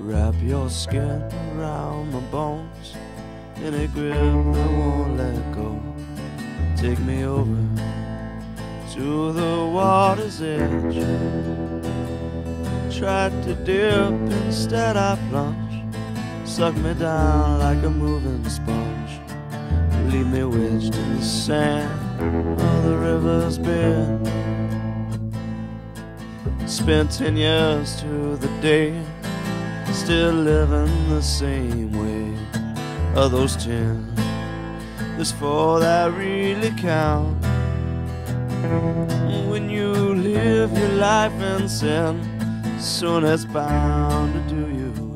Wrap your skin around my bones in a grip that won't let go. Take me over to the water's edge. Tried to dip, instead I plunge. Suck me down like a moving sponge. Leave me wedged in the sand of the river's bed. Spent ten years to the day, still living the same way. Of those ten, there's four that really count. When you live your life in sin, soon it's bound to do you